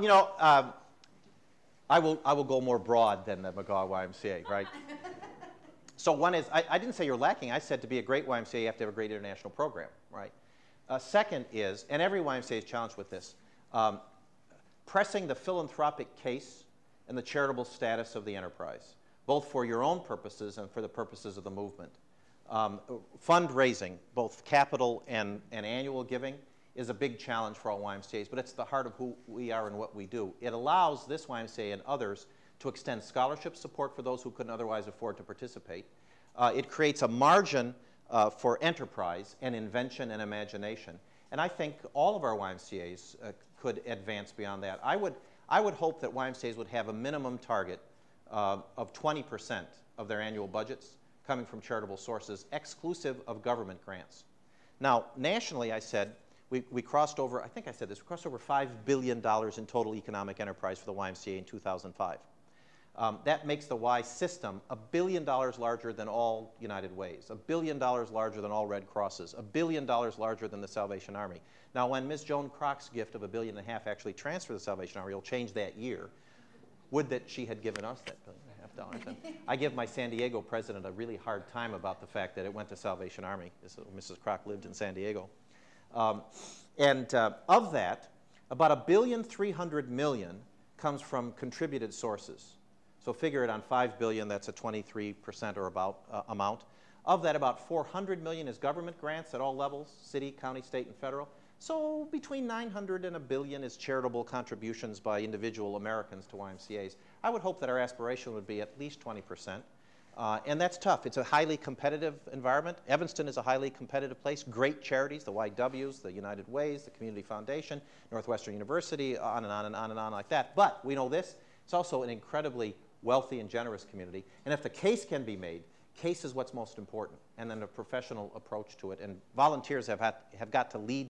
You know, um, I, will, I will go more broad than the McGaw YMCA, right? so one is, I, I, didn't say you're lacking. I said to be a great YMCA, you have to have a great international program, right? Uh, second is, and every YMCA is challenged with this, um, pressing the philanthropic case and the charitable status of the enterprise, both for your own purposes and for the purposes of the movement. Um, fundraising, both capital and, and annual giving, is a big challenge for all YMCAs, but it's the heart of who we are and what we do. It allows this YMCA and others to extend scholarship support for those who couldn't otherwise afford to participate. Uh, it creates a margin uh, for enterprise and invention and imagination. And I think all of our YMCAs uh, could advance beyond that. I would, I would hope that YMCAs would have a minimum target uh, of 20% of their annual budgets coming from charitable sources, exclusive of government grants. Now, nationally, I said, we, we crossed over, I think I said this, we crossed over $5 billion in total economic enterprise for the YMCA in 2005. Um, that makes the Y system a billion dollars larger than all United Ways, a billion dollars larger than all Red Crosses, a billion dollars larger than the Salvation Army. Now, when Ms. Joan Kroc's gift of a billion and a half actually transferred to the Salvation Army, will change that year. Would that she had given us that billion and a half dollars. And I give my San Diego president a really hard time about the fact that it went to Salvation Army. Mrs. Kroc lived in San Diego. Um, and uh, of that, about a billion three hundred million comes from contributed sources. So figure it on 5 billion, that's a 23% or about uh, amount. Of that, about 400 million is government grants at all levels, city, county, state, and federal. So between 900 and a billion is charitable contributions by individual Americans to YMCAs. I would hope that our aspiration would be at least 20 percent. Uh, and that's tough. It's a highly competitive environment. Evanston is a highly competitive place. Great charities, the YWs, the United Ways, the Community Foundation, Northwestern University, on and on and on and on like that. But we know this, it's also an incredibly wealthy and generous community. And if the case can be made, case is what's most important, and then a professional approach to it. And volunteers have, had, have got to lead